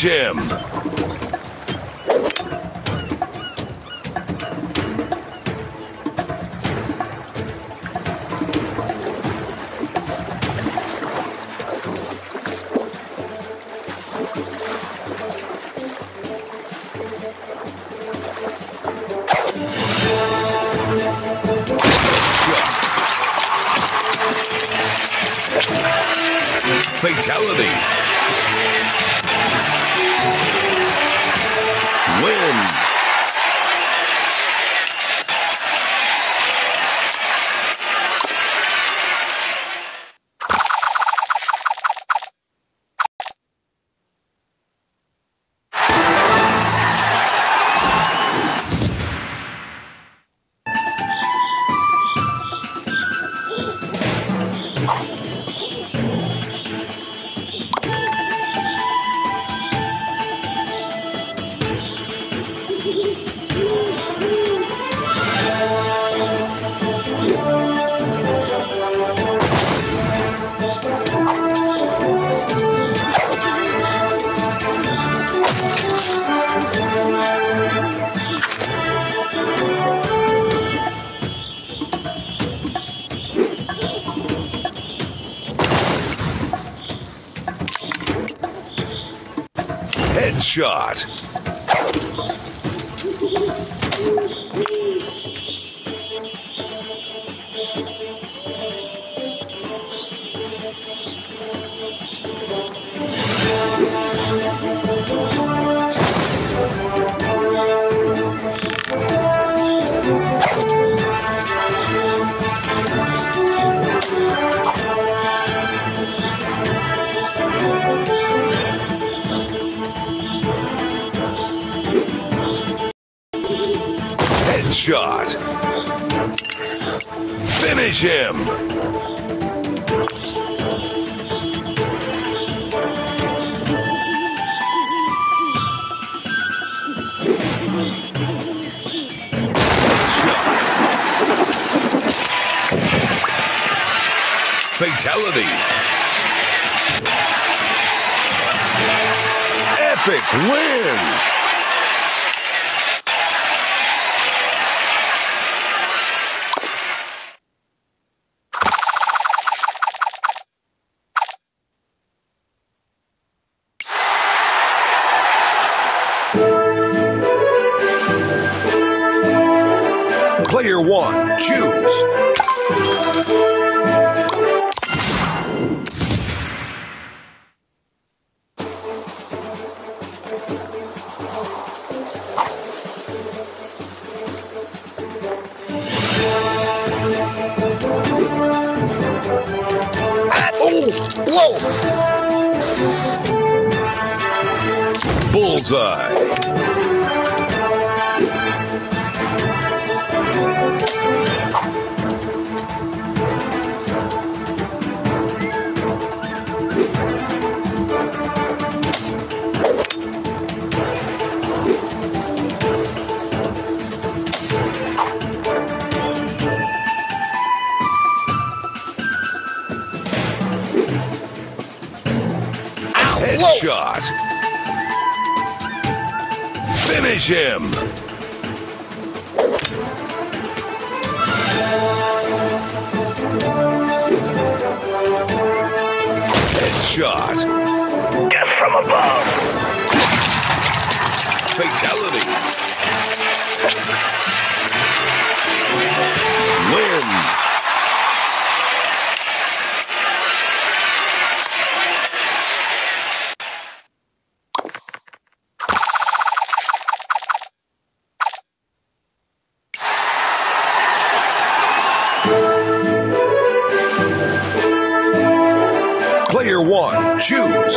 Him! Fatality. Headshot. Him. Fatality. Epic win. One, choose. Whoa! Bullseye. Him. Headshot. Death from above! Fatality. Win. Jews.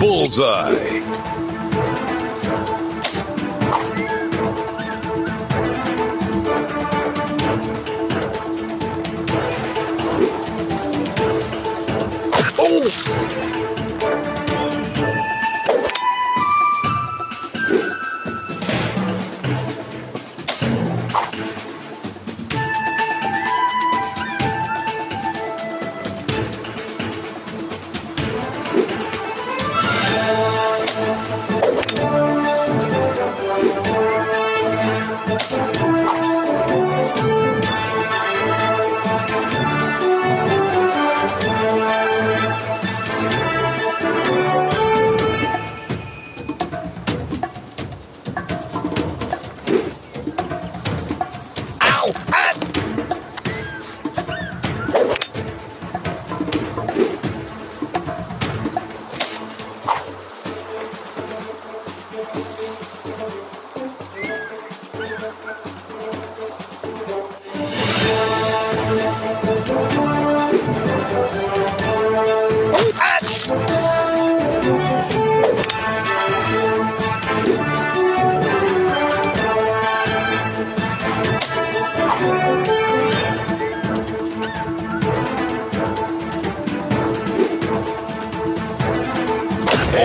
Bullseye.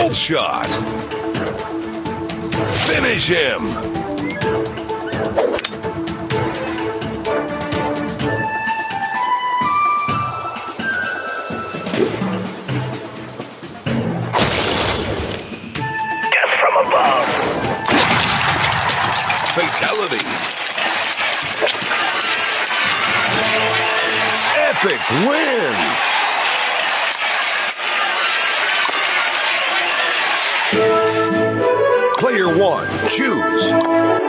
Headshot. Finish him. Death from above. Fatality. Epic win. Choose.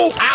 Oh,